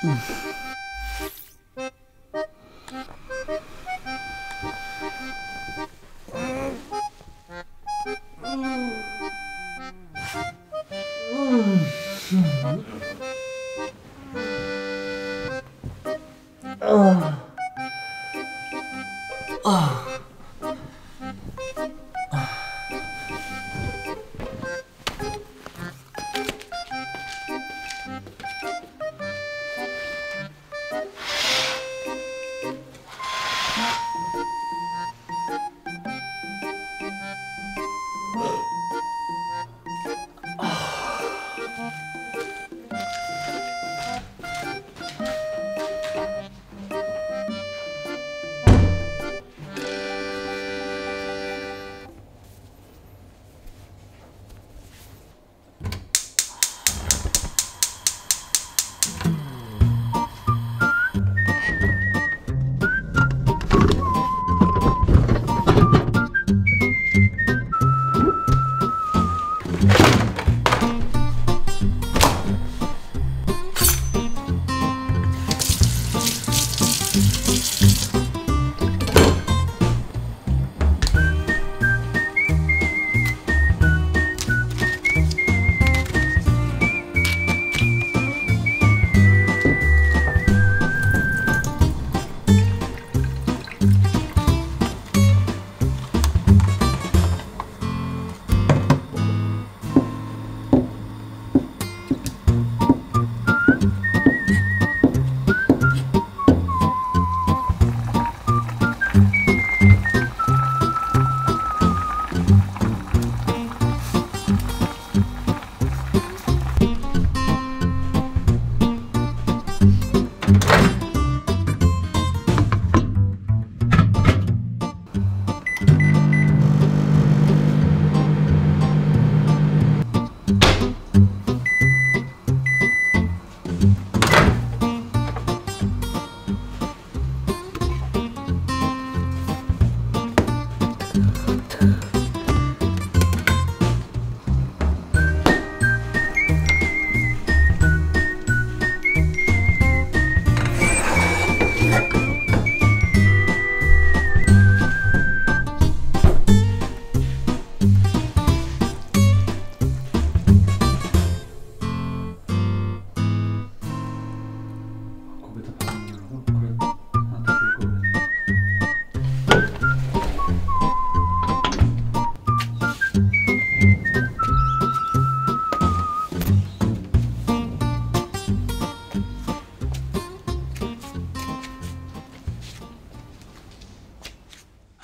거 Yeah.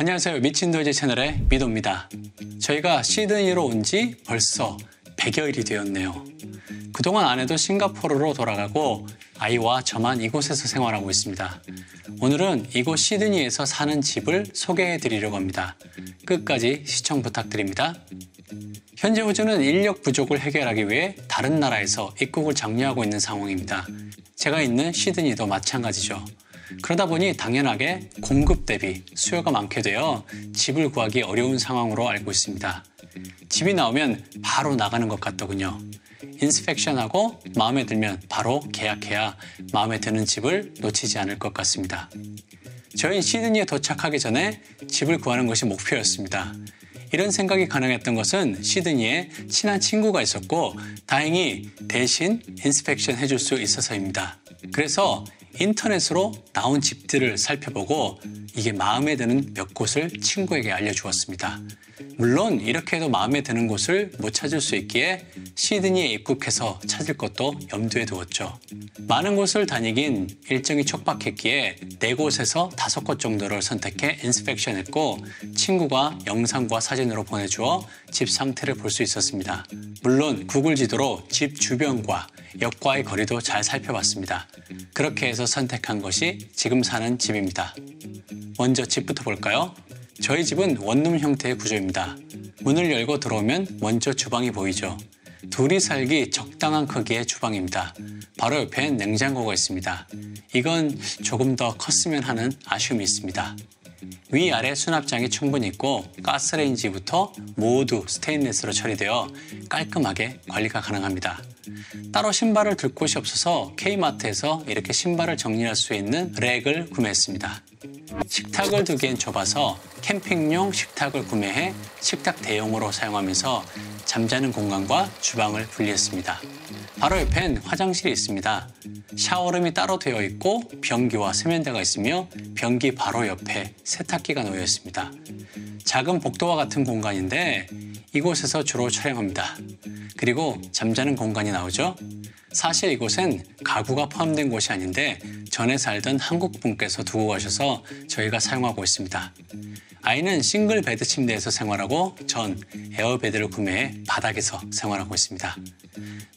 안녕하세요. 미친 도이지 채널의 미도입니다. 저희가 시드니로 온 지 벌써 100여일이 되었네요. 그동안 아내도 싱가포르로 돌아가고 아이와 저만 이곳에서 생활하고 있습니다. 오늘은 이곳 시드니에서 사는 집을 소개해 드리려고 합니다. 끝까지 시청 부탁드립니다. 현재 호주는 인력 부족을 해결하기 위해 다른 나라에서 입국을 장려하고 있는 상황입니다. 제가 있는 시드니도 마찬가지죠. 그러다 보니 당연하게 공급 대비 수요가 많게 되어 집을 구하기 어려운 상황으로 알고 있습니다. 집이 나오면 바로 나가는 것 같더군요. 인스펙션하고 마음에 들면 바로 계약해야 마음에 드는 집을 놓치지 않을 것 같습니다. 저희 시드니에 도착하기 전에 집을 구하는 것이 목표였습니다. 이런 생각이 가능했던 것은 시드니에 친한 친구가 있었고 다행히 대신 인스펙션 해줄 수 있어서입니다. 그래서 인터넷으로 나온 집들을 살펴보고 이게 마음에 드는 몇 곳을 친구에게 알려주었습니다. 물론 이렇게 해도 마음에 드는 곳을 못 찾을 수 있기에 시드니에 입국해서 찾을 것도 염두에 두었죠. 많은 곳을 다니긴 일정이 촉박했기에 네 곳에서 다섯 곳 정도를 선택해 인스펙션 했고 친구가 영상과 사진으로 보내주어 집 상태를 볼 수 있었습니다. 물론 구글 지도로 집 주변과 역과의 거리도 잘 살펴봤습니다. 그렇게 해서 선택한 것이 지금 사는 집입니다. 먼저 집부터 볼까요? 저희 집은 원룸 형태의 구조입니다. 문을 열고 들어오면 먼저 주방이 보이죠. 둘이 살기 적당한 크기의 주방입니다. 바로 옆엔 냉장고가 있습니다. 이건 조금 더 컸으면 하는 아쉬움이 있습니다. 위아래 수납장이 충분히 있고 가스레인지부터 모두 스테인리스로 처리되어 깔끔하게 관리가 가능합니다. 따로 신발을 둘 곳이 없어서 K마트에서 이렇게 신발을 정리할 수 있는 렉을 구매했습니다. 식탁을 두기엔 좁아서 캠핑용 식탁을 구매해 식탁 대용으로 사용하면서 잠자는 공간과 주방을 분리했습니다. 바로 옆엔 화장실이 있습니다. 샤워룸이 따로 되어 있고 변기와 세면대가 있으며 변기 바로 옆에 세탁기가 놓여 있습니다. 작은 복도와 같은 공간인데 이곳에서 주로 촬영합니다. 그리고 잠자는 공간이 나오죠. 사실 이곳은 가구가 포함된 곳이 아닌데 전에 살던 한국 분께서 두고 가셔서 저희가 사용하고 있습니다. 아이는 single bed 침대에서 생활하고 전 airbed를 구매해 바닥에서 생활하고 있습니다.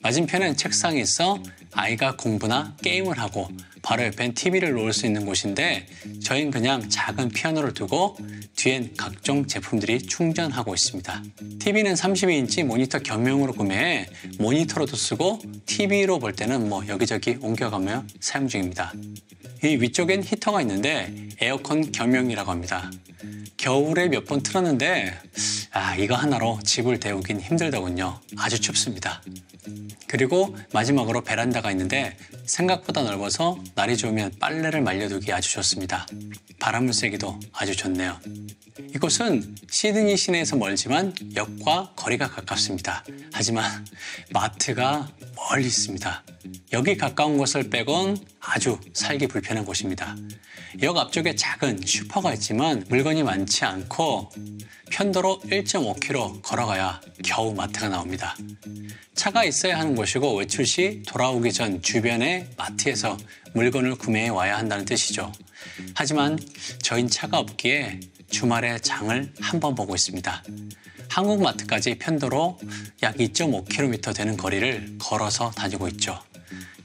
맞은편엔 책상이 있어 아이가 공부나 게임을 하고 바로 옆엔 TV를 놓을 수 있는 곳인데 저희는 그냥 작은 피아노를 두고 뒤엔 각종 제품들이 충전하고 있습니다. TV는 32인치 모니터 겸용으로 구매해 모니터로도 쓰고 TV로 볼 때는 뭐 여기저기 옮겨가며 사용 중입니다. 이 위쪽엔 히터가 있는데 에어컨 겸용이라고 합니다. 겨울에 몇 번 틀었는데 아 이거 하나로 집을 데우긴 힘들더군요. 아주 춥습니다. 그리고 마지막으로 베란다가 있는데 생각보다 넓어서 날이 좋으면 빨래를 말려두기 아주 좋습니다. 바람을 쐬기도 아주 좋네요. 이곳은 시드니 시내에서 멀지만 역과 거리가 가깝습니다. 하지만 마트가 멀리 있습니다. 여기 가까운 곳을 빼곤 아주 살기 불편한 곳입니다. 역 앞쪽에 작은 슈퍼가 있지만 물건이 많지 않고 편도로 1.5km 걸어가야 겨우 마트가 나옵니다. 차가 있어야 하는 곳이고 외출 시 돌아오기 전 주변의 마트에서 물건을 구매해 와야 한다는 뜻이죠. 하지만 저흰 차가 없기에 주말에 장을 한 번 보고 있습니다. 한국 마트까지 편도로 약 2.5km 되는 거리를 걸어서 다니고 있죠.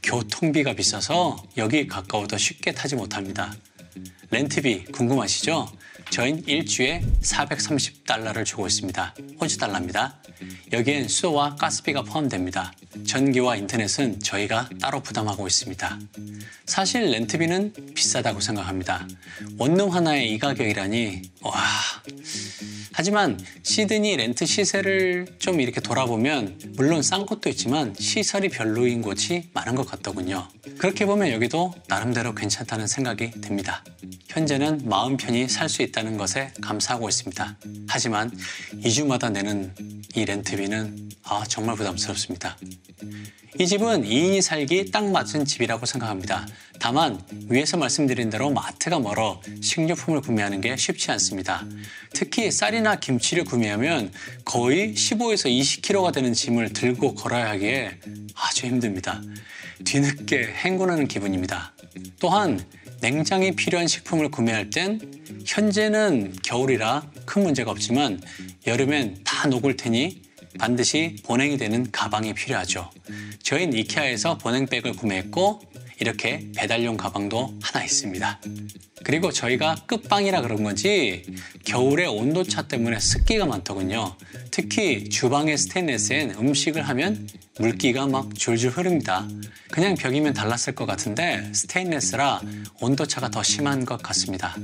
교통비가 비싸서 여기 가까워도 쉽게 타지 못합니다. 렌트비 궁금하시죠? 저희는 일주에 430달러를 주고 있습니다. 호주 달러입니다. 여기엔 수도와 가스비가 포함됩니다. 전기와 인터넷은 저희가 따로 부담하고 있습니다. 사실 렌트비는 비싸다고 생각합니다. 원룸 하나에 이 가격이라니 와 하지만 시드니 렌트 시세를 좀 이렇게 돌아보면 물론 싼 곳도 있지만 시설이 별로인 곳이 많은 것 같더군요. 그렇게 보면 여기도 나름대로 괜찮다는 생각이 듭니다. 현재는 마음 편히 살 수 있다 는 것에 감사하고 있습니다. 하지만 2주마다 내는 이 렌트비는 아, 정말 부담스럽습니다. 이 집은 2인이 살기 딱 맞은 집이라고 생각합니다. 다만 위에서 말씀드린 대로 마트가 멀어 식료품을 구매하는 게 쉽지 않습니다. 특히 쌀이나 김치를 구매하면 거의 15에서 20kg가 되는 짐을 들고 걸어야 하기에 아주 힘듭니다. 뒤늦게 행군하는 기분입니다. 또한 냉장이 필요한 식품을 구매할 땐 현재는 겨울이라 큰 문제가 없지만 여름엔 다 녹을 테니 반드시 보냉이 되는 가방이 필요하죠. 저희는 이케아에서 보냉백을 구매했고 이렇게 배달용 가방도 하나 있습니다. 그리고 저희가 끝방이라 그런 건지 겨울에 온도차 때문에 습기가 많더군요. 특히 주방의 스테인레스엔 음식을 하면 물기가 막 줄줄 흐릅니다. 그냥 벽이면 달랐을 것 같은데 스테인레스라 온도차가 더 심한 것 같습니다.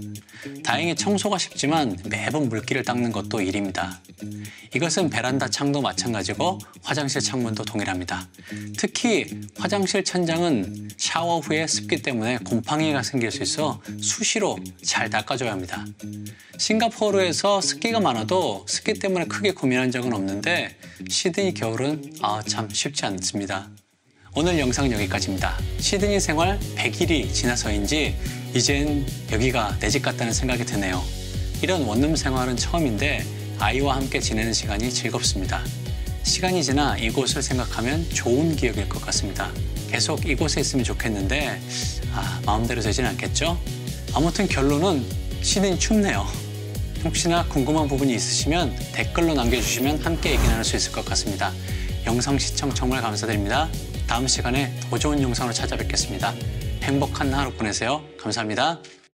다행히 청소가 쉽지만 매번 물기를 닦는 것도 일입니다. 이것은 베란다 창도 마찬가지고 화장실 창문도 동일합니다. 특히 화장실 천장은 샤워 후에 습기 때문에 곰팡이가 생길 수 있어 수시로 잘 닦아줘야 합니다. 싱가포르에서 습기가 많아도 습기 때문에 크게 고민한 적은 없는데 시드니 겨울은 아 참 쉽지 않습니다. 오늘 영상 여기까지입니다. 시드니 생활 100일이 지나서인지 이젠 여기가 내 집 같다는 생각이 드네요. 이런 원룸 생활은 처음인데 아이와 함께 지내는 시간이 즐겁습니다. 시간이 지나 이곳을 생각하면 좋은 기억일 것 같습니다. 계속 이곳에 있으면 좋겠는데 아, 마음대로 되진 않겠죠? 아무튼 결론은 시드니 춥네요. 혹시나 궁금한 부분이 있으시면 댓글로 남겨주시면 함께 얘기 나눌 수 있을 것 같습니다. 영상 시청 정말 감사드립니다. 다음 시간에 더 좋은 영상으로 찾아뵙겠습니다. 행복한 하루 보내세요. 감사합니다.